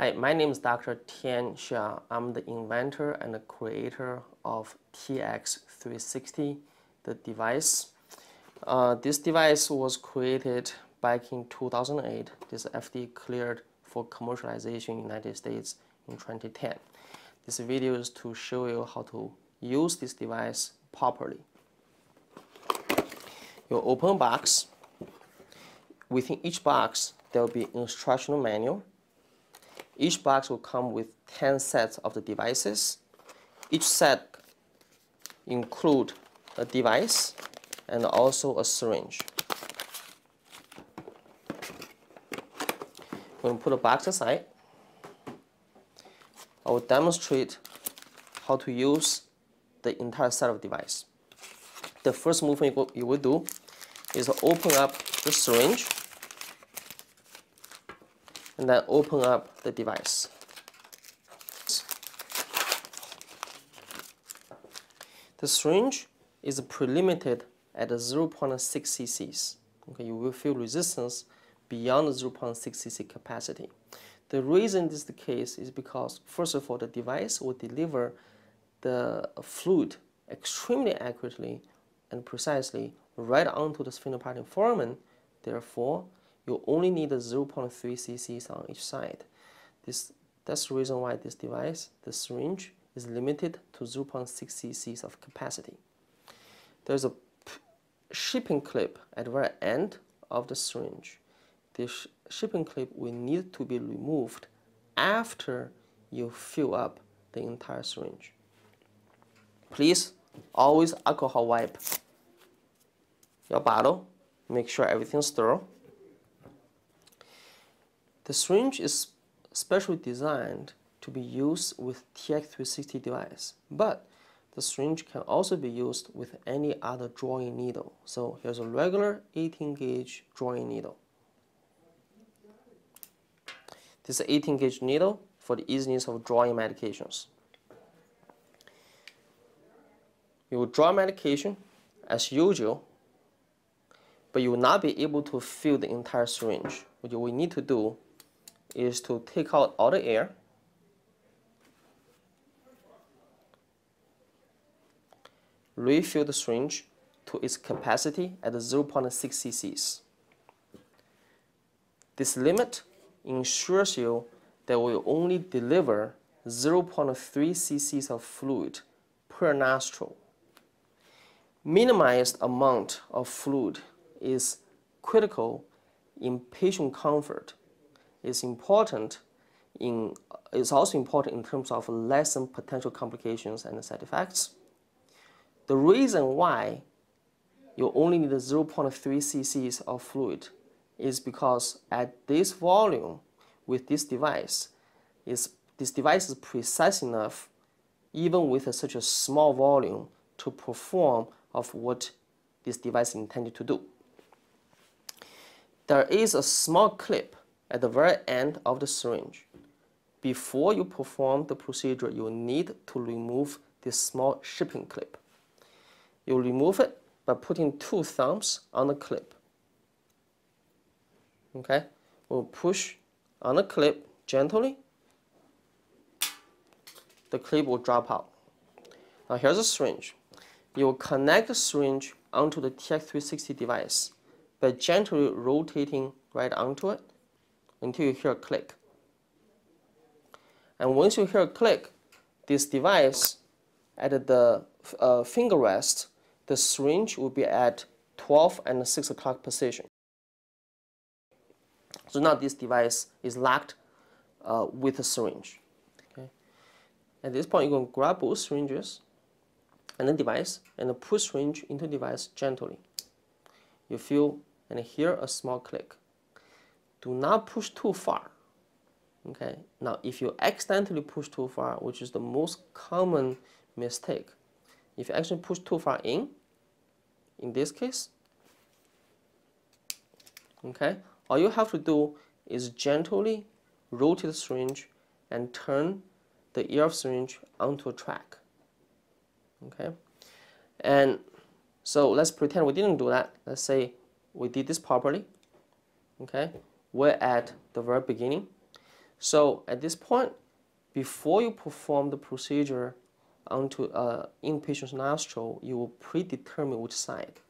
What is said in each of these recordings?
Hi, my name is Dr. Tian Xia. I'm the inventor and the creator of TX360, the device. Uh, this device was created back in 2008. This FDA cleared for commercialization in United States in 2010. This video is to show you how to use this device properly. Your open box. Within each box, there will be instructional manual each box will come with 10 sets of the devices. Each set include a device and also a syringe. When we put the box aside, I will demonstrate how to use the entire set of device. The first movement you will do is open up the syringe and then open up the device. The syringe is pre-limited at 0.6 cc's. Okay, you will feel resistance beyond 0.6 cc capacity. The reason this is the case is because, first of all, the device will deliver the fluid extremely accurately and precisely right onto the sphenopalatine foramen. Therefore, you only need 0.3 cc's on each side. This, that's the reason why this device, the syringe, is limited to 0.6 cc's of capacity. There's a shipping clip at the very end of the syringe. This shipping clip will need to be removed after you fill up the entire syringe. Please always alcohol wipe your bottle, make sure everything's sterile. The syringe is specially designed to be used with TX360 device, but the syringe can also be used with any other drawing needle. So here's a regular 18 gauge drawing needle. This is 18 gauge needle for the easiness of drawing medications. You will draw medication as usual, but you will not be able to fill the entire syringe. What you will need to do is to take out all the air refill the syringe to its capacity at 0.6 cc's. This limit ensures you that we only deliver 0.3 cc's of fluid per nostril. Minimized amount of fluid is critical in patient comfort is important in is also important in terms of lessen potential complications and side effects. The reason why you only need 0.3 cc's of fluid is because at this volume with this device, is this device is precise enough even with such a small volume to perform of what this device intended to do. There is a small clip at the very end of the syringe. Before you perform the procedure, you need to remove this small shipping clip. You remove it by putting two thumbs on the clip. Okay, we'll push on the clip gently. The clip will drop out. Now here's a syringe. You will connect the syringe onto the TX360 device by gently rotating right onto it until you hear a click. And once you hear a click, this device at the uh, finger rest, the syringe will be at 12 and 6 o'clock position. So now this device is locked uh, with the syringe. Okay. At this point, you're going to grab both syringes and the device and push syringe into device gently. You feel and hear a small click do not push too far. Okay, now if you accidentally push too far, which is the most common mistake, if you actually push too far in, in this case, okay, all you have to do is gently rotate the syringe and turn the ear of syringe onto a track. Okay, and so let's pretend we didn't do that. Let's say we did this properly. Okay, we're at the very beginning. So at this point, before you perform the procedure onto uh, inpatient's nostril, you will predetermine which side.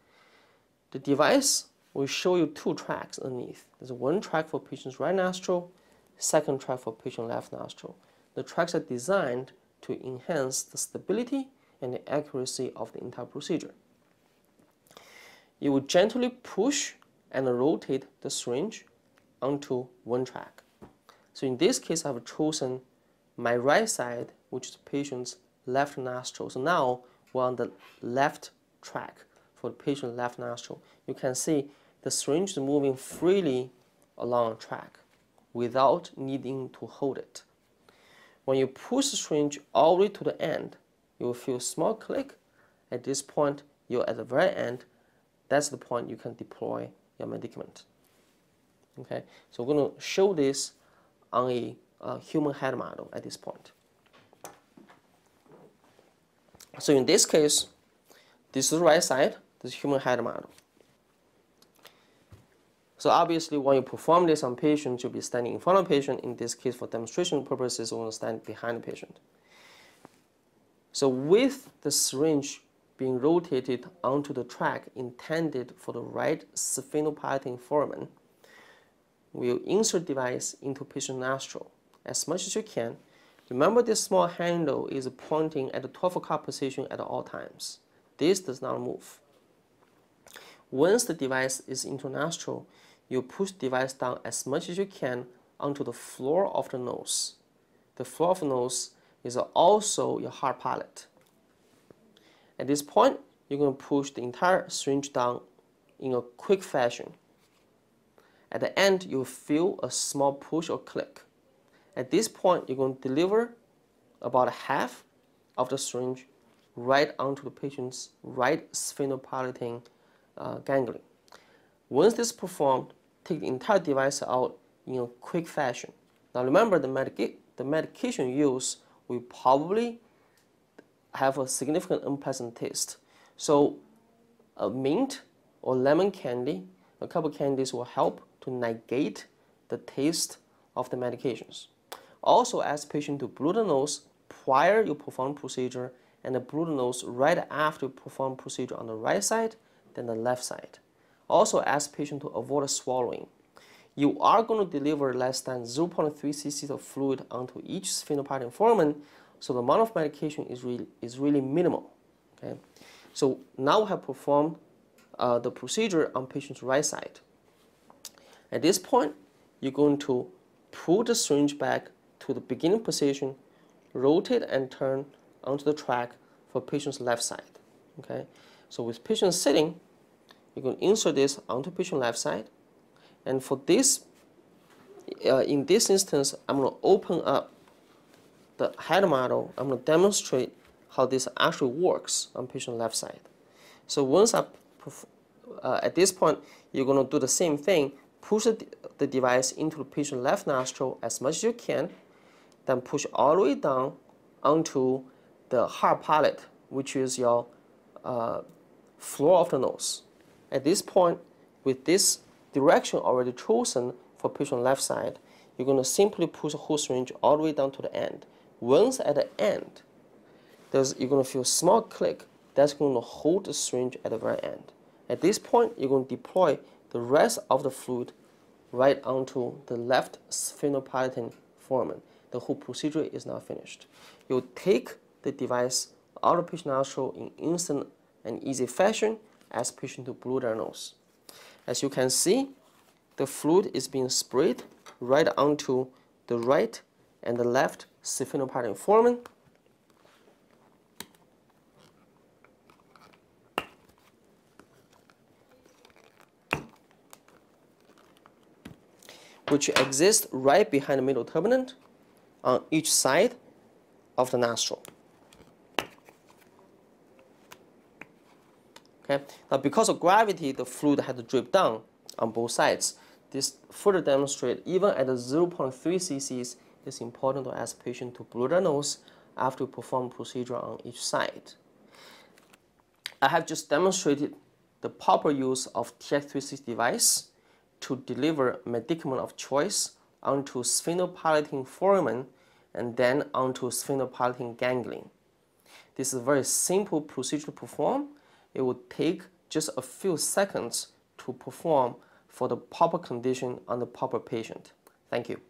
The device will show you two tracks underneath. There's one track for patient's right nostril, second track for patient left nostril. The tracks are designed to enhance the stability and the accuracy of the entire procedure. You will gently push and rotate the syringe onto one track. So in this case, I've chosen my right side, which is the patient's left nostril. So now we're on the left track for the patient's left nostril. You can see the syringe is moving freely along a track without needing to hold it. When you push the syringe all the way to the end, you will feel a small click. At this point, you're at the very end. That's the point you can deploy your medicament. Okay, so we're going to show this on a, a human head model at this point. So in this case, this is the right side, this human head model. So obviously, when you perform this on patients, you'll be standing in front of the patient. In this case, for demonstration purposes, to stand behind the patient. So with the syringe being rotated onto the track intended for the right sphenopalatine foramen, we'll insert device into patient nostril as much as you can. Remember this small handle is pointing at the 12 o'clock position at all times. This does not move. Once the device is into nostril, you push device down as much as you can onto the floor of the nose. The floor of the nose is also your hard palate. At this point, you're going to push the entire syringe down in a quick fashion. At the end, you'll feel a small push or click. At this point, you're going to deliver about half of the syringe right onto the patient's right sphenopalatine uh, ganglion. Once this is performed, take the entire device out in a quick fashion. Now remember the, medica the medication use will probably have a significant unpleasant taste. So a mint or lemon candy, a couple candies will help to negate the taste of the medications. Also ask patient to blow the nose prior you perform procedure and blow the nose right after you perform procedure on the right side, then the left side. Also ask patient to avoid swallowing. You are going to deliver less than 0.3 cc of fluid onto each sphenopalatine foramen, so the amount of medication is really, is really minimal. Okay? So now we have performed uh, the procedure on patient's right side. At this point, you're going to pull the syringe back to the beginning position, rotate and turn onto the track for patient's left side. Okay, so with patient sitting, you can insert this onto patient left side. And for this, uh, in this instance, I'm going to open up the head model. I'm going to demonstrate how this actually works on patient left side. So once I, uh, at this point, you're going to do the same thing, push the, device into the patient's left nostril as much as you can, then push all the way down onto the hard palate, which is your uh, floor of the nose. At this point, with this direction already chosen for patient left side, you're going to simply push the whole syringe all the way down to the end. Once at the end, there's, you're going to feel a small click that's going to hold the syringe at the very end. At this point, you're going to deploy the rest of the fluid right onto the left sphenopalatine foramen. The whole procedure is now finished. You take the device out of patient nostril in instant and easy fashion as patient to blow their nose. As you can see, the fluid is being sprayed right onto the right and the left sphenopalatine foramen. Which exists right behind the middle turbinate on each side of the nostril. Okay? Now because of gravity, the fluid had to drip down on both sides. This further demonstrates even at 0.3 cc's, it's important to ask patient to blow their nose after perform procedure on each side. I have just demonstrated the proper use of TX360 device to deliver medicament of choice onto sphenopalatine foramen and then onto sphenopalatine ganglion. This is a very simple procedure to perform. It would take just a few seconds to perform for the proper condition on the proper patient. Thank you.